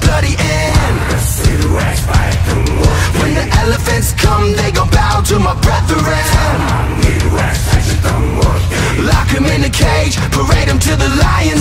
bloody end. When the elephants come, they gon' bow to my brethren. Lock him in a cage, parade him to the lions.